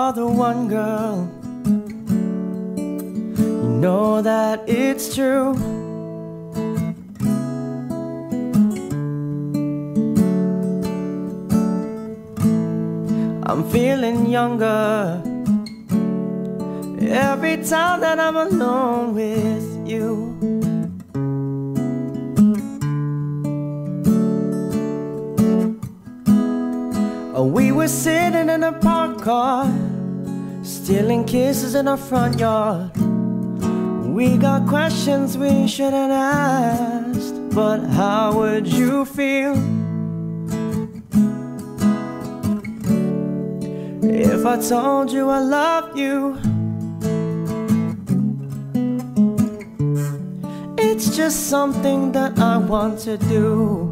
You are the one girl. You know that it's true. I'm feeling younger every time that I'm alone with you. Oh, we were sitting in a parked car, stealing kisses in our front yard. We got questions we shouldn't ask but how would you feel? If I told you I love you, it's just something that I want to do.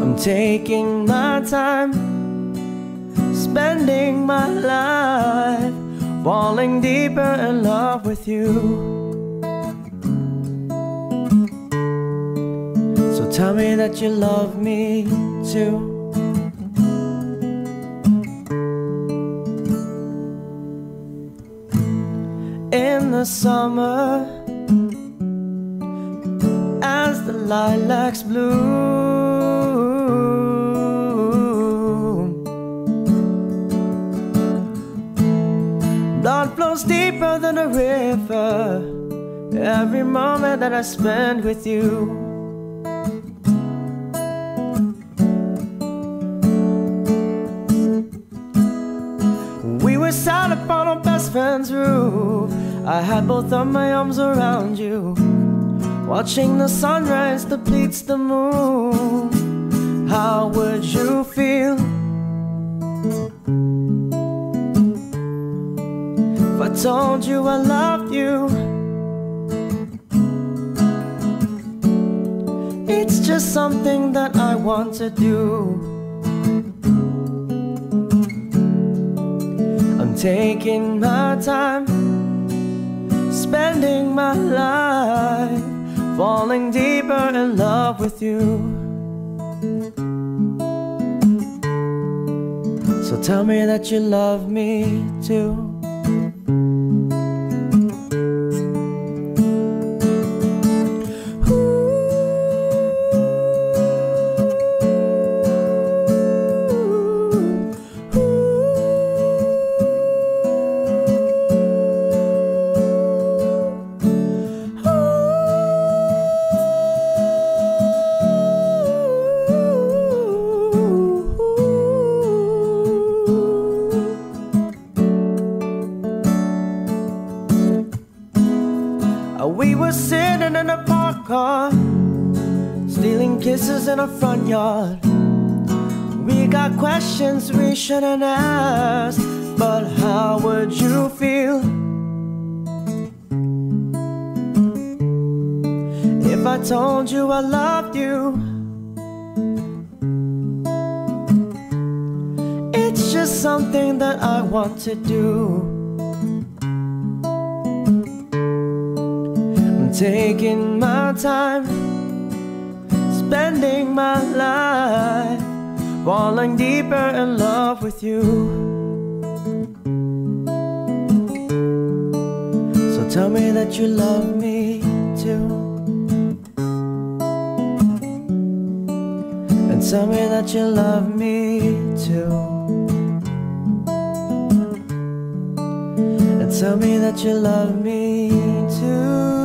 I'm taking my time, spending my life, falling deeper in love with you. So tell me that you love me too. in the summer as the lilacs bloom. Than a river every moment that I spend with you. We were sat upon our best friend's roof. I had both of my arms around you, watching the sunrise depletes the moon. How would you feel told you I loved you? It's just something that I want to do. I'm taking my time, spending my life, falling deeper in love with you. So tell me that you love me too. In a parked car, stealing kisses in a front yard. We got questions we shouldn't ask, but how would you feel if I told you I loved you? It's just something that I want to do. Taking my time, spending my life, falling deeper in love with you. So tell me that you love me too. And tell me that you love me too. And tell me that you love me too.